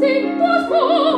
stimmt das